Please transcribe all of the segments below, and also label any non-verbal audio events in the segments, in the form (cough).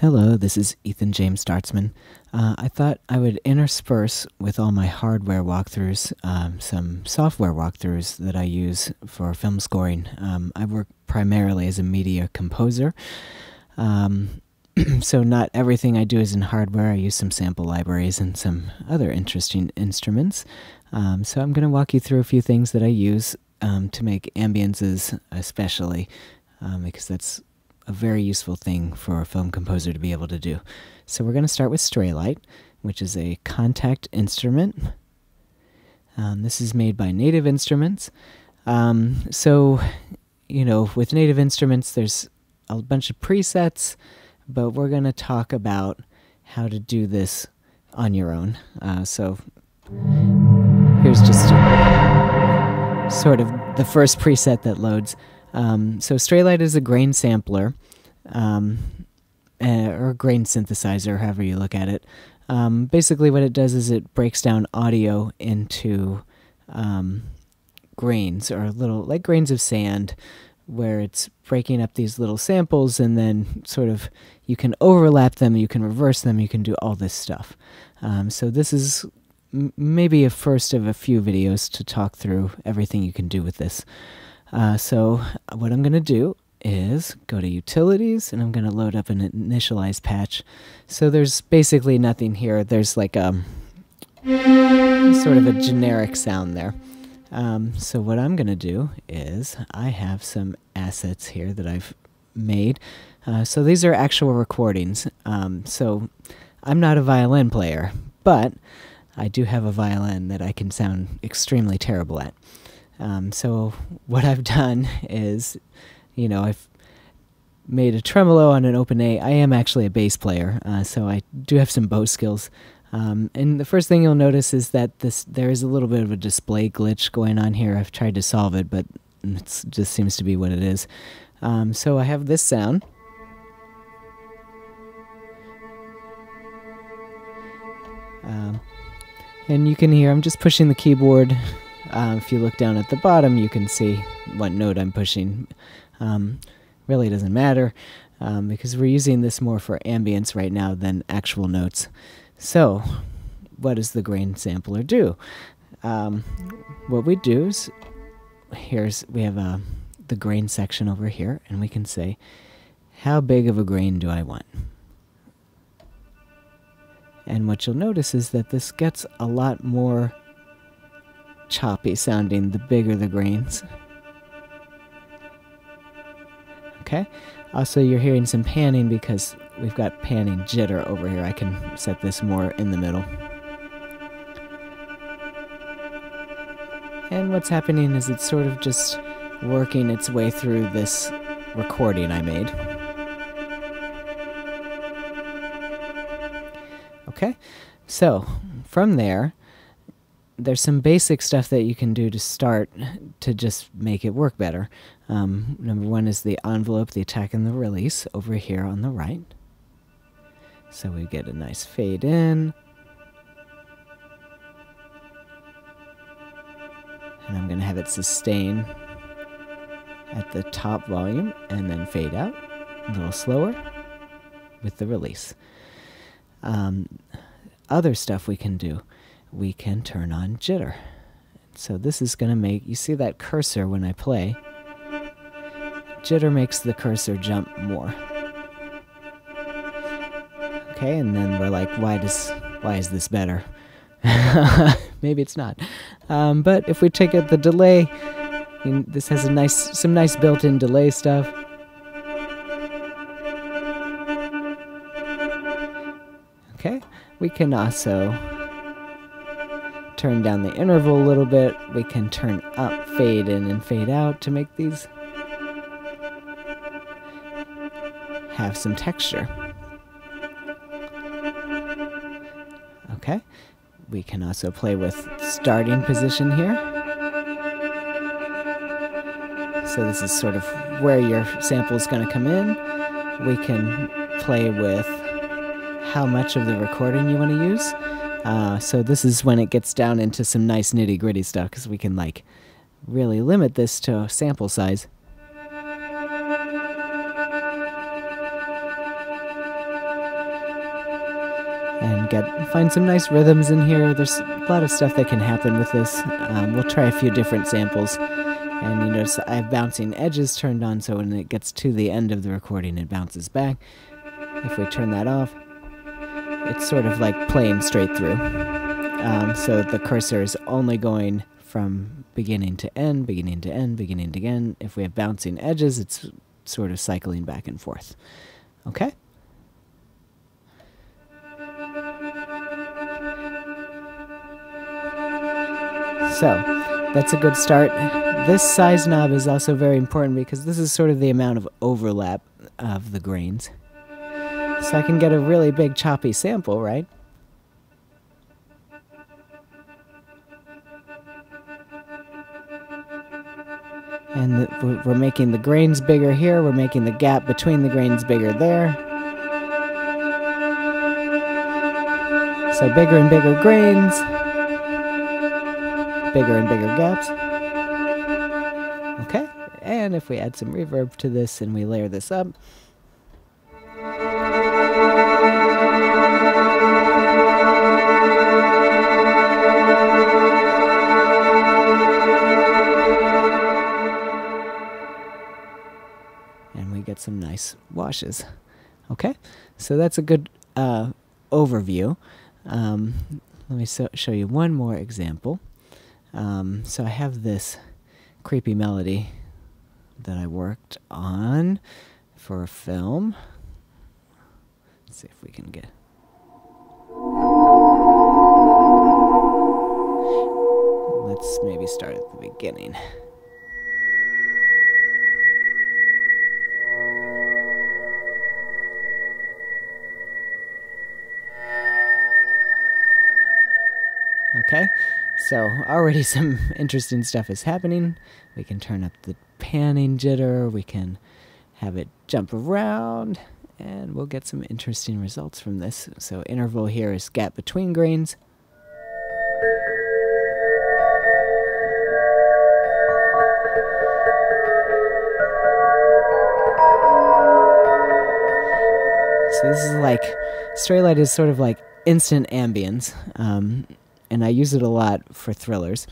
Hello, this is Ethan James Dartsman. Uh, I thought I would intersperse with all my hardware walkthroughs um, some software walkthroughs that I use for film scoring. Um, I work primarily as a media composer, um, (clears throat) so not everything I do is in hardware. I use some sample libraries and some other interesting instruments. Um, so I'm going to walk you through a few things that I use um, to make ambiances, especially um, because that's a very useful thing for a film composer to be able to do. So we're going to start with Straylight, which is a Kontakt instrument. Um, this is made by Native Instruments. Um, so, you know, with Native Instruments, there's a bunch of presets, but we're going to talk about how to do this on your own. Uh, so here's just sort of the first preset that loads. Um, so Straylight is a grain sampler, um, uh, or grain synthesizer, however you look at it. Um, basically, what it does is it breaks down audio into um, grains, or little like grains of sand, where it's breaking up these little samples, and then sort of you can overlap them, you can reverse them, you can do all this stuff. Um, so this is maybe a first of a few videos to talk through everything you can do with this. Uh, so what I'm going to do is go to utilities and I'm going to load up an initialize patch. So there's basically nothing here. There's like a sort of a generic sound there. Um, so what I'm going to do is I have some assets here that I've made. Uh, so these are actual recordings. Um, so I'm not a violin player, but I do have a violin that I can sound extremely terrible at. Um, so what I've done (laughs) is, you know, I've made a tremolo on an open A. I am actually a bass player, uh, so I do have some bow skills. Um, and the first thing you'll notice is that this there is a little bit of a display glitch going on here. I've tried to solve it, but it just seems to be what it is. Um, so I have this sound. Um, and you can hear I'm just pushing the keyboard uh, if you look down at the bottom, you can see what note I'm pushing. Um, really doesn't matter um, because we're using this more for ambience right now than actual notes. So, what does the grain sampler do? Um, what we do is here's we have a the grain section over here, and we can say, how big of a grain do I want? And what you'll notice is that this gets a lot more choppy sounding the bigger the grains. Okay, uh, also you're hearing some panning because we've got panning jitter over here. I can set this more in the middle. And what's happening is it's sort of just working its way through this recording I made. Okay, so from there, there's some basic stuff that you can do to start to just make it work better. Um, number one is the envelope, the attack, and the release over here on the right. So we get a nice fade in. And I'm going to have it sustain at the top volume and then fade out a little slower with the release. Um, other stuff we can do we can turn on jitter. So this is going to make, you see that cursor when I play, jitter makes the cursor jump more. Okay, and then we're like, why does, why is this better? (laughs) Maybe it's not. Um, but if we take out the delay, this has a nice, some nice built-in delay stuff. Okay, we can also turn down the interval a little bit. We can turn up fade in and fade out to make these have some texture. Okay, we can also play with starting position here. So this is sort of where your sample is going to come in. We can play with how much of the recording you want to use. Uh, so this is when it gets down into some nice nitty gritty stuff because we can like really limit this to sample size. and get find some nice rhythms in here. There's a lot of stuff that can happen with this. Um, we'll try a few different samples. And you notice I have bouncing edges turned on, so when it gets to the end of the recording, it bounces back. If we turn that off, it's sort of like playing straight through. Um, so the cursor is only going from beginning to end, beginning to end, beginning to end. If we have bouncing edges, it's sort of cycling back and forth. Okay? So, that's a good start. This size knob is also very important because this is sort of the amount of overlap of the grains. So I can get a really big choppy sample, right? And the, we're making the grains bigger here, we're making the gap between the grains bigger there. So bigger and bigger grains, bigger and bigger gaps. Okay, and if we add some reverb to this and we layer this up, washes. Okay, so that's a good uh, overview. Um, let me so show you one more example. Um, so I have this creepy melody that I worked on for a film. Let's see if we can get. Let's maybe start at the beginning. Okay, so already (laughs) some interesting stuff is happening. We can turn up the panning jitter, we can have it jump around, and we'll get some interesting results from this. So interval here is gap between grains. So this is like, Straylight is sort of like instant ambience. Um, and I use it a lot for thrillers.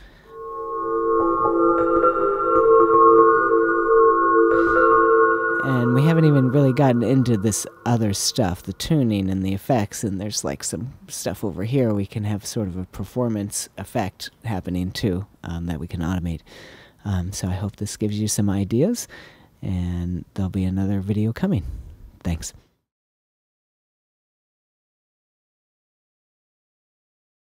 And we haven't even really gotten into this other stuff, the tuning and the effects, and there's like some stuff over here we can have sort of a performance effect happening too um, that we can automate. Um, so I hope this gives you some ideas, and there'll be another video coming. Thanks.